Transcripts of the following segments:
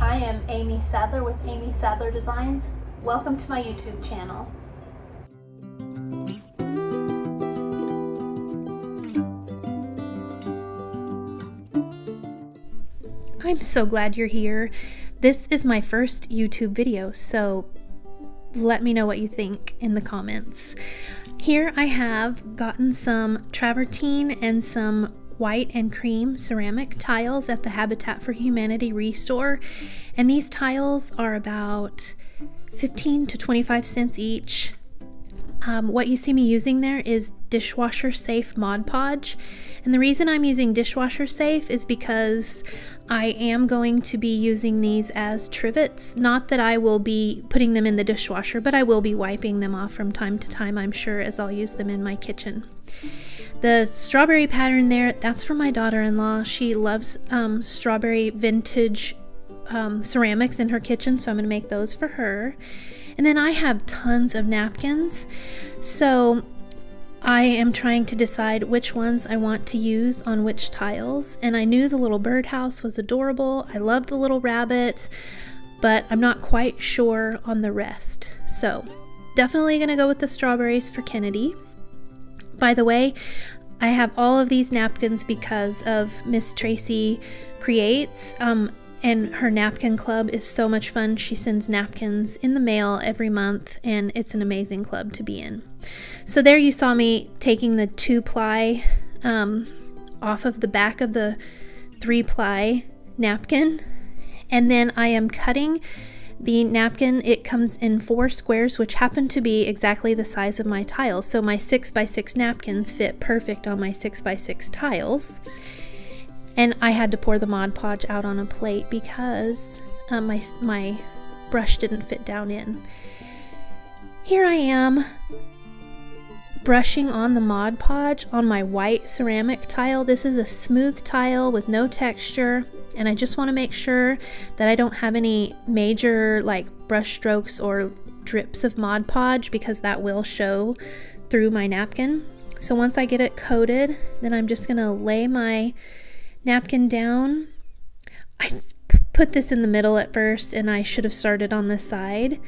I am Amy Sadler with Amy Sadler Designs. Welcome to my YouTube channel. I'm so glad you're here. This is my first YouTube video, so let me know what you think in the comments. Here I have gotten some travertine and some white and cream ceramic tiles at the Habitat for Humanity Restore. And these tiles are about 15 to 25 cents each. Um, what you see me using there is dishwasher safe Mod Podge. And the reason I'm using dishwasher safe is because I am going to be using these as trivets. Not that I will be putting them in the dishwasher, but I will be wiping them off from time to time, I'm sure, as I'll use them in my kitchen. The strawberry pattern there, that's for my daughter-in-law. She loves um, strawberry vintage um, ceramics in her kitchen, so I'm going to make those for her. And then I have tons of napkins. So I am trying to decide which ones I want to use on which tiles. And I knew the little birdhouse was adorable. I love the little rabbit, but I'm not quite sure on the rest. So definitely going to go with the strawberries for Kennedy. By the way, I have all of these napkins because of Miss Tracy Creates. Um, and her napkin club is so much fun. She sends napkins in the mail every month, and it's an amazing club to be in. So, there you saw me taking the two ply um, off of the back of the three ply napkin, and then I am cutting the napkin. It comes in four squares, which happen to be exactly the size of my tiles. So, my six by six napkins fit perfect on my six by six tiles. And I had to pour the Mod Podge out on a plate because uh, my, my brush didn't fit down in. Here I am brushing on the Mod Podge on my white ceramic tile. This is a smooth tile with no texture and I just want to make sure that I don't have any major like brush strokes or drips of Mod Podge because that will show through my napkin. So once I get it coated, then I'm just going to lay my napkin down. I put this in the middle at first and I should have started on the side.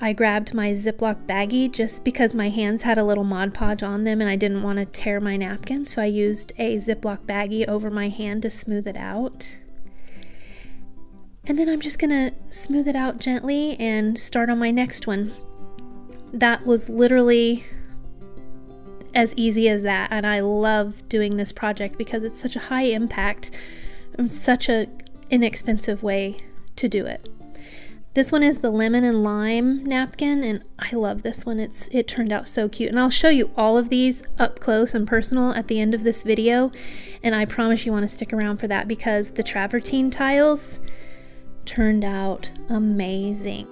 I grabbed my Ziploc baggie just because my hands had a little Mod Podge on them and I didn't want to tear my napkin, so I used a Ziploc baggie over my hand to smooth it out. And then I'm just going to smooth it out gently and start on my next one. That was literally as easy as that. And I love doing this project because it's such a high impact and such an inexpensive way to do it. This one is the lemon and lime napkin and I love this one. It's it turned out so cute. And I'll show you all of these up close and personal at the end of this video. And I promise you want to stick around for that because the travertine tiles turned out amazing.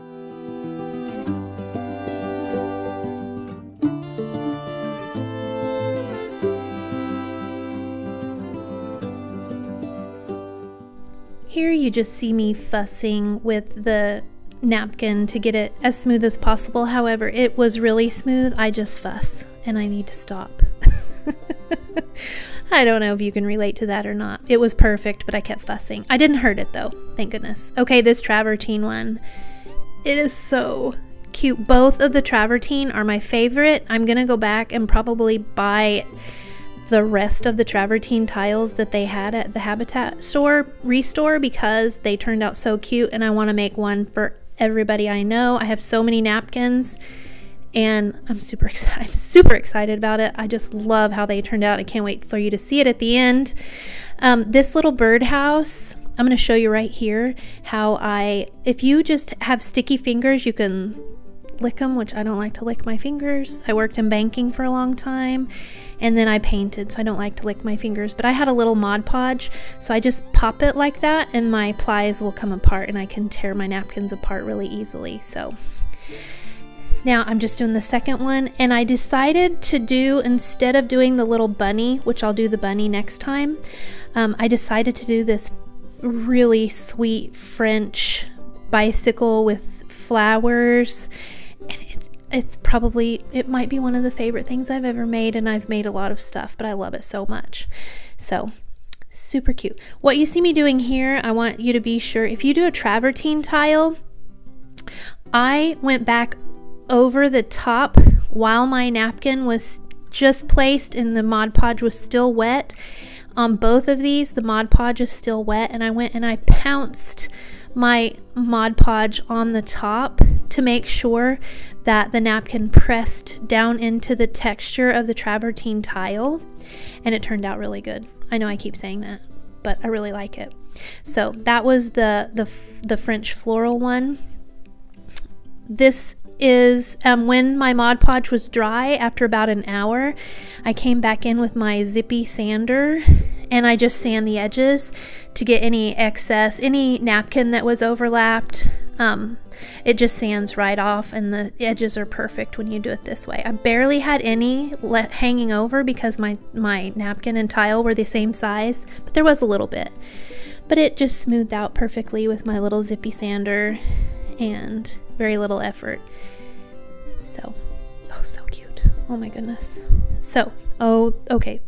Here you just see me fussing with the napkin to get it as smooth as possible. However, it was really smooth. I just fuss and I need to stop. I don't know if you can relate to that or not. It was perfect, but I kept fussing. I didn't hurt it though, thank goodness. Okay, this travertine one. It is so cute. Both of the travertine are my favorite. I'm gonna go back and probably buy the rest of the travertine tiles that they had at the Habitat store restore because they turned out so cute and I want to make one for everybody I know. I have so many napkins and I'm super excited. I'm super excited about it. I just love how they turned out. I can't wait for you to see it at the end. Um, this little birdhouse, I'm going to show you right here how I, if you just have sticky fingers, you can lick them, which I don't like to lick my fingers. I worked in banking for a long time and then I painted, so I don't like to lick my fingers. But I had a little Mod Podge, so I just pop it like that and my plies will come apart and I can tear my napkins apart really easily. So now I'm just doing the second one and I decided to do, instead of doing the little bunny, which I'll do the bunny next time, um, I decided to do this really sweet French bicycle with flowers it's probably it might be one of the favorite things I've ever made and I've made a lot of stuff but I love it so much so Super cute. What you see me doing here, I want you to be sure, if you do a travertine tile, I went back over the top while my napkin was just placed and the Mod Podge was still wet. On both of these, the Mod Podge is still wet and I went and I pounced my Mod Podge on the top to make sure that the napkin pressed down into the texture of the travertine tile and it turned out really good. I know I keep saying that, but I really like it. So that was the the, the French floral one. This is um, when my Mod Podge was dry after about an hour, I came back in with my zippy sander and I just sand the edges to get any excess, any napkin that was overlapped. Um, it just sands right off and the edges are perfect when you do it this way. I barely had any hanging over because my, my napkin and tile were the same size, but there was a little bit. But it just smoothed out perfectly with my little zippy sander and very little effort. So, oh, so cute. Oh my goodness. So, oh, okay.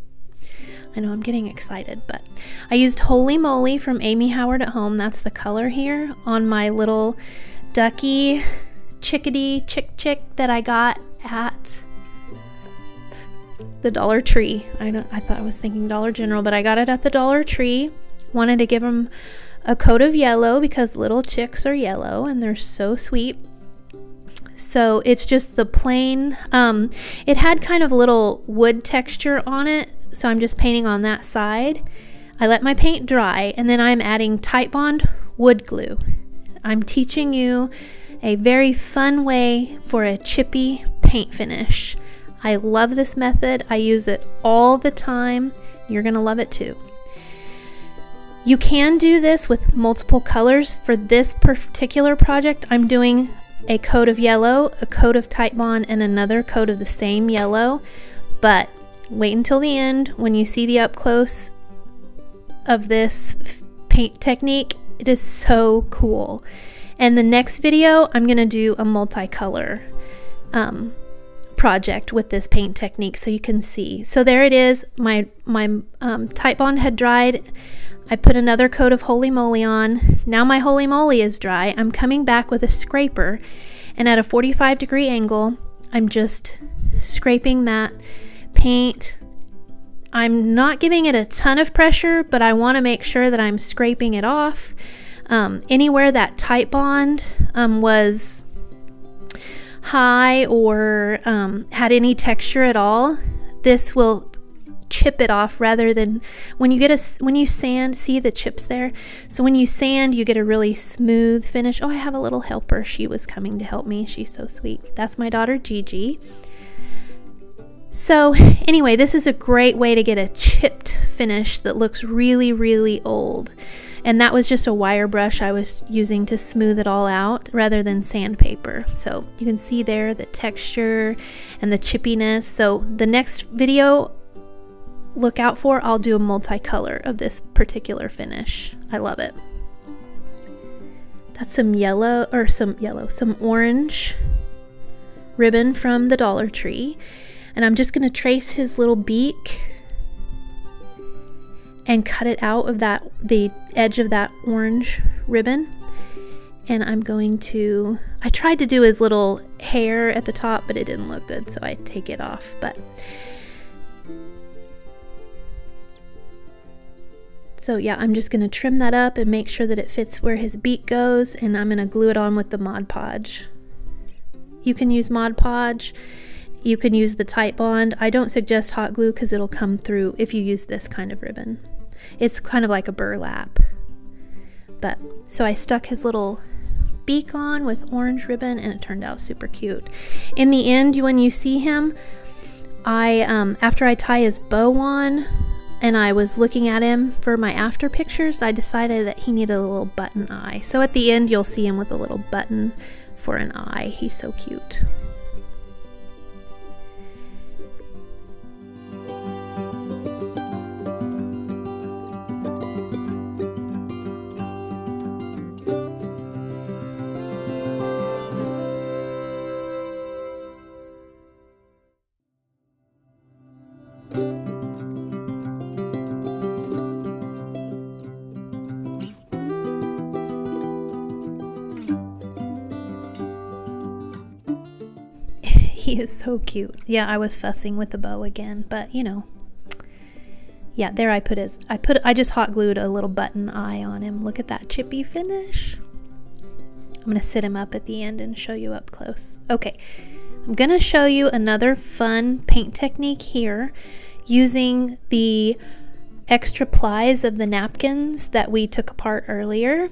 I know I'm getting excited, but I used Holy Moley from Amy Howard at Home. That's the color here on my little ducky chickadee chick chick that I got at the Dollar Tree. I I thought I was thinking Dollar General, but I got it at the Dollar Tree. Wanted to give them a coat of yellow because little chicks are yellow and they're so sweet. So it's just the plain, um, it had kind of little wood texture on it. So I'm just painting on that side. I let my paint dry and then I'm adding Titebond wood glue. I'm teaching you a very fun way for a chippy paint finish. I love this method. I use it all the time. You're going to love it too. You can do this with multiple colors. For this particular project, I'm doing a coat of yellow, a coat of Titebond, and another coat of the same yellow. But wait until the end when you see the up close of this paint technique. It is so cool. And the next video, I'm going to do a multicolor um, project with this paint technique so you can see. So there it is. My, my um, Titebond had dried. I put another coat of Holy Moley on. Now my Holy Moley is dry. I'm coming back with a scraper and at a 45 degree angle, I'm just scraping that paint. I'm not giving it a ton of pressure, but I want to make sure that I'm scraping it off. Um, anywhere that Titebond um, was high or um, had any texture at all, this will chip it off rather than when you get a when you sand see the chips there? So when you sand you get a really smooth finish. Oh i have a little helper. She was coming to help me. She's so sweet. That's my daughter gigi so anyway this is a great way to get a chipped finish that looks really really old and that was just a wire brush I was using to smooth it all out rather than sandpaper. So you can see there the texture and the chippiness. So the next video look out for, I'll do a multicolor of this particular finish. I love it. That's some yellow, or some yellow, some orange ribbon from the Dollar Tree. And I'm just gonna trace his little beak and cut it out of that, the edge of that orange ribbon. And I'm going to, I tried to do his little hair at the top, but it didn't look good, so I take it off. But So yeah, I'm just going to trim that up and make sure that it fits where his beak goes and I'm going to glue it on with the Mod Podge. You can use Mod Podge. You can use the Titebond. I don't suggest hot glue because it'll come through if you use this kind of ribbon. It's kind of like a burlap. But so I stuck his little beak on with orange ribbon and it turned out super cute. In the end, when you see him, I um, after I tie his bow on, and I was looking at him for my after pictures, I decided that he needed a little button eye. So at the end, you'll see him with a little button for an eye. He's so cute. he is so cute. Yeah, I was fussing with the bow again, but you know. Yeah, there I put his I put I just hot glued a little button eye on him. Look at that chippy finish. I'm going to sit him up at the end and show you up close. Okay. I'm going to show you another fun paint technique here using the extra plies of the napkins that we took apart earlier.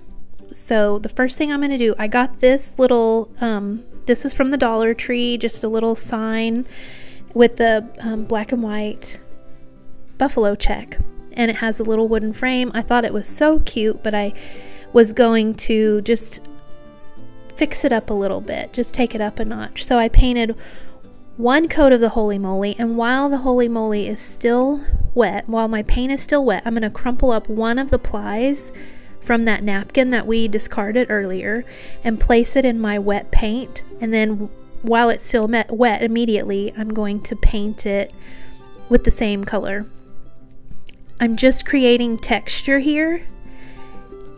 So the first thing I'm going to do, I got this little, um, this is from the Dollar Tree, just a little sign with the um, black and white buffalo check. And it has a little wooden frame. I thought it was so cute, but I was going to just fix it up a little bit, just take it up a notch. So I painted one coat of the Holy Moley, and while the Holy Moley is still wet, while my paint is still wet, I'm going to crumple up one of the plies from that napkin that we discarded earlier and place it in my wet paint. And then while it's still wet immediately, I'm going to paint it with the same color. I'm just creating texture here,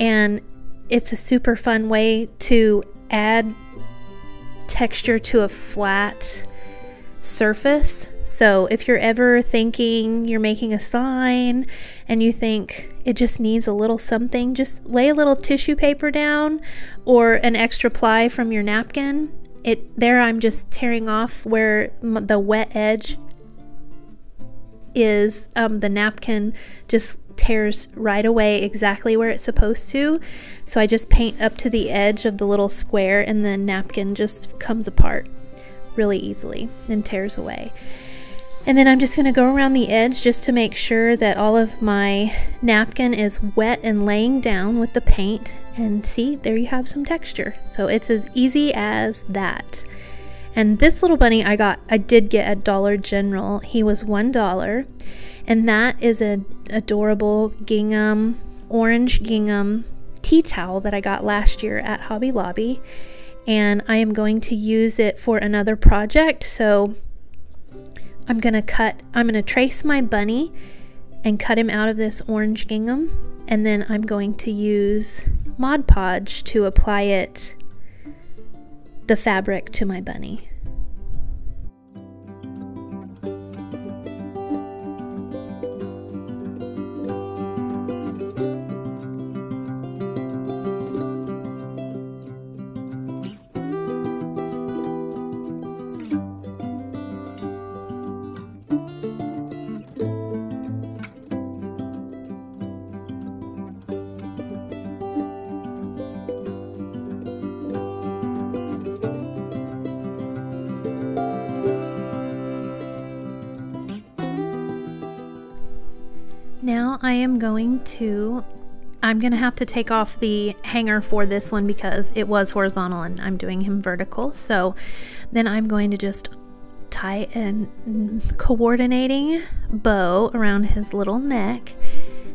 and it's a super fun way to add texture to a flat surface. So if you're ever thinking you're making a sign and you think it just needs a little something, just lay a little tissue paper down or an extra ply from your napkin. It there I'm just tearing off where the wet edge is um, the napkin just tears right away exactly where it's supposed to. So I just paint up to the edge of the little square and the napkin just comes apart really easily and tears away. And then I'm just going to go around the edge just to make sure that all of my napkin is wet and laying down with the paint. And see, there you have some texture. So it's as easy as that. And this little bunny I got, I did get at Dollar General. He was $1. And that is an adorable gingham, orange gingham tea towel that I got last year at Hobby Lobby and I am going to use it for another project. So I'm going to cut, I'm going to trace my bunny and cut him out of this orange gingham. And then I'm going to use Mod Podge to apply it, the fabric to my bunny. I am going to, I'm going to have to take off the hanger for this one because it was horizontal and I'm doing him vertical. So then I'm going to just tie a coordinating bow around his little neck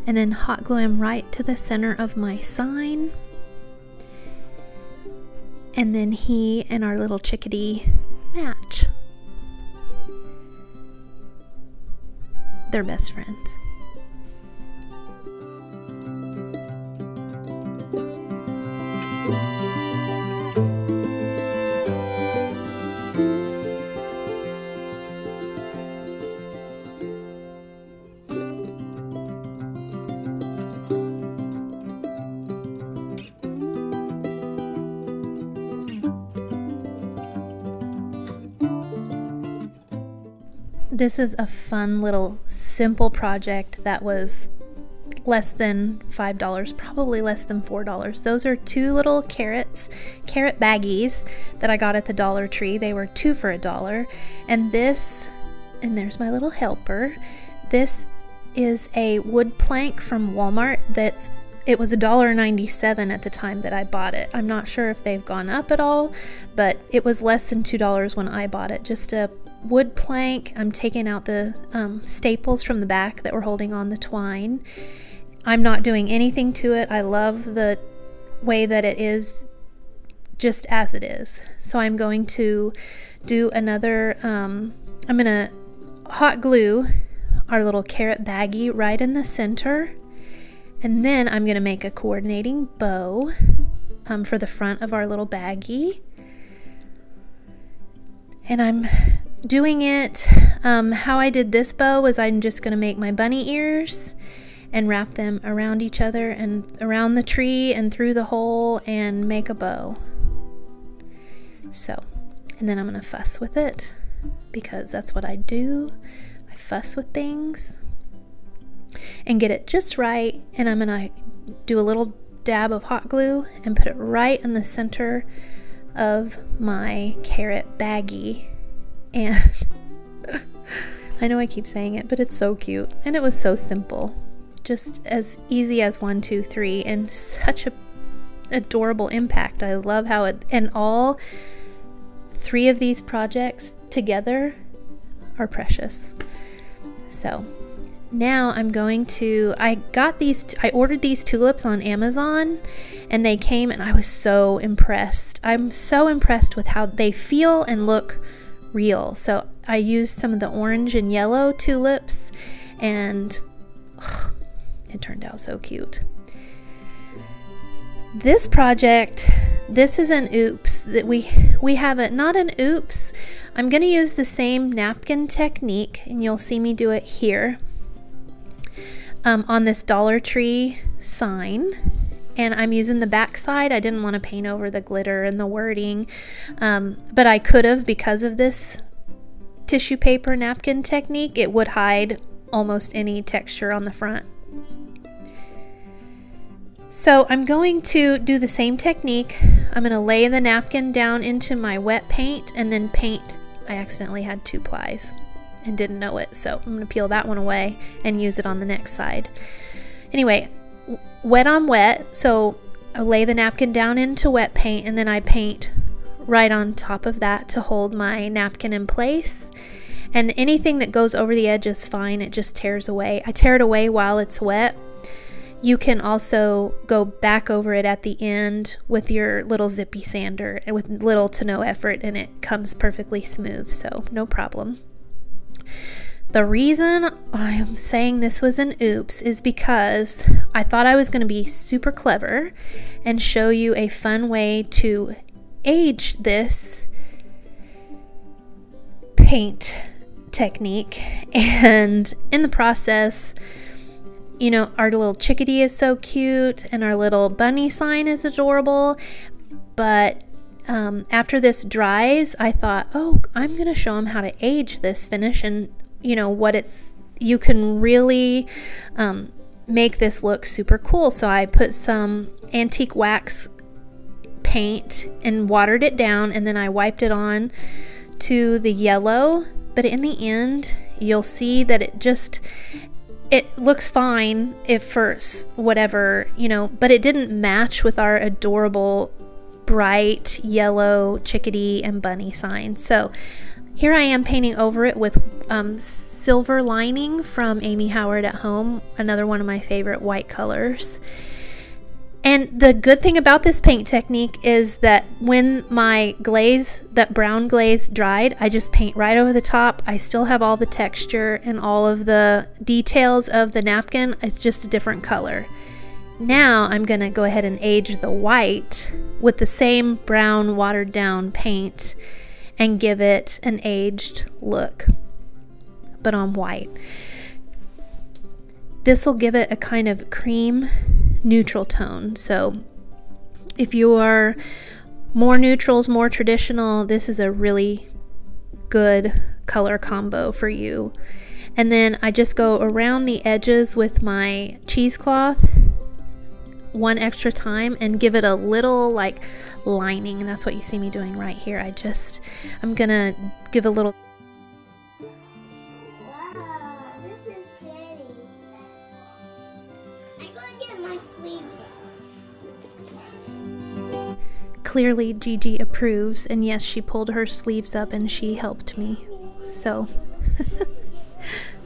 and then hot glue him right to the center of my sign. And then he and our little chickadee match. They're best friends. This is a fun little simple project that was less than $5, probably less than $4. Those are two little carrots, carrot baggies that I got at the Dollar Tree. They were two for a dollar. And this, and there's my little helper. This is a wood plank from Walmart that's it was $1.97 at the time that I bought it. I'm not sure if they've gone up at all, but it was less than $2 when I bought it. Just a wood plank. I'm taking out the um, staples from the back that were holding on the twine. I'm not doing anything to it. I love the way that it is just as it is. So I'm going to do another, um, I'm going to hot glue our little carrot baggie right in the center. And then I'm going to make a coordinating bow um, for the front of our little baggie. And I'm doing it, um, how I did this bow was I'm just going to make my bunny ears and wrap them around each other and around the tree and through the hole and make a bow. So, and then I'm going to fuss with it because that's what I do. I fuss with things and get it just right. And I'm going to do a little dab of hot glue and put it right in the center of my carrot baggie. And I know I keep saying it, but it's so cute. And it was so simple. Just as easy as one, two, three, and such a adorable impact. I love how it, and all three of these projects together are precious. So now I'm going to, I got these, I ordered these tulips on Amazon and they came and I was so impressed. I'm so impressed with how they feel and look real. So I used some of the orange and yellow tulips and ugh, it turned out so cute. This project, this is an oops that we we have it not an oops. I'm going to use the same napkin technique and you'll see me do it here um, on this Dollar Tree sign and I'm using the back side. I didn't want to paint over the glitter and the wording, um, but I could have because of this tissue paper napkin technique. It would hide almost any texture on the front. So I'm going to do the same technique. I'm going to lay the napkin down into my wet paint and then paint. I accidentally had two plies and didn't know it. So I'm going to peel that one away and use it on the next side. Anyway, wet on wet. So I lay the napkin down into wet paint and then I paint right on top of that to hold my napkin in place. And anything that goes over the edge is fine. It just tears away. I tear it away while it's wet. You can also go back over it at the end with your little zippy sander and with little to no effort and it comes perfectly smooth. So no problem. The reason I'm saying this was an oops is because I thought I was going to be super clever and show you a fun way to age this paint technique. And in the process, you know, our little chickadee is so cute and our little bunny sign is adorable. But um, after this dries, I thought, oh, I'm going to show them how to age this finish and you know what it's you can really um, make this look super cool. So I put some antique wax paint and watered it down and then I wiped it on to the yellow. But in the end you'll see that it just it looks fine if first whatever you know but it didn't match with our adorable bright yellow chickadee and bunny sign. So here I am painting over it with um, silver lining from Amy Howard at Home, another one of my favorite white colors. And the good thing about this paint technique is that when my glaze, that brown glaze dried, I just paint right over the top. I still have all the texture and all of the details of the napkin. It's just a different color. Now I'm going to go ahead and age the white with the same brown watered down paint and give it an aged look, but on white. This will give it a kind of cream neutral tone. So if you are more neutrals, more traditional, this is a really good color combo for you. And then I just go around the edges with my cheesecloth one extra time and give it a little like lining. And that's what you see me doing right here. I just, I'm gonna give a little clearly Gigi approves, and yes, she pulled her sleeves up and she helped me. So.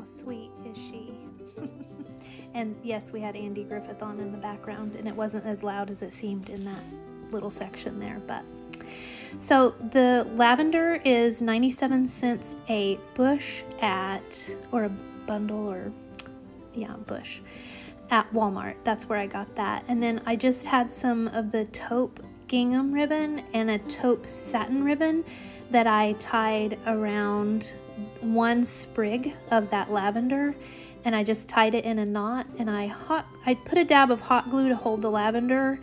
How sweet is she? and yes, we had Andy Griffith on in the background, and it wasn't as loud as it seemed in that little section there, but. So the lavender is 97 cents a bush at, or a bundle, or yeah, bush at Walmart. That's where I got that. And then I just had some of the taupe gingham ribbon and a taupe satin ribbon that I tied around one sprig of that lavender and I just tied it in a knot and I hot I put a dab of hot glue to hold the lavender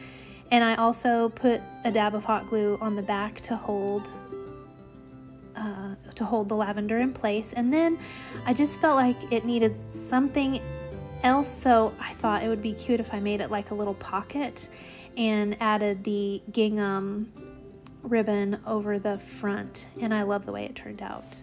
and I also put a dab of hot glue on the back to hold uh, to hold the lavender in place and then I just felt like it needed something else so I thought it would be cute if I made it like a little pocket and added the gingham ribbon over the front and I love the way it turned out.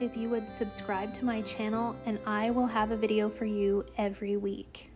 If you would subscribe to my channel and I will have a video for you every week.